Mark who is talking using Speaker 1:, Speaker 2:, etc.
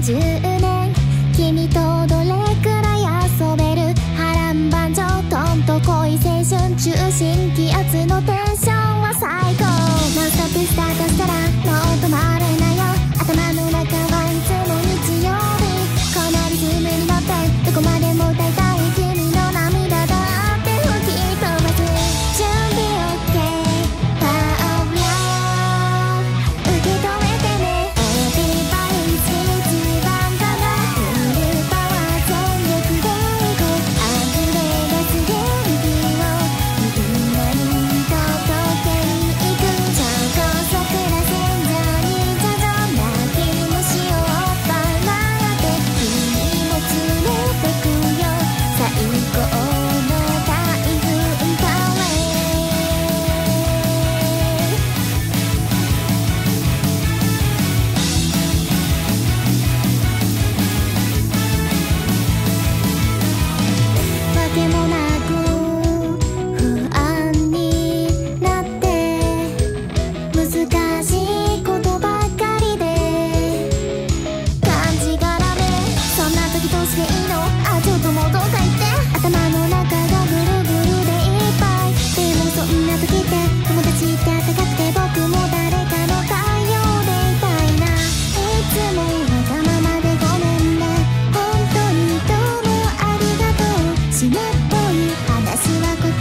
Speaker 1: 30年。君とどれくらい遊べる？波乱万丈。どんと濃い青春中心。気圧の手。は答え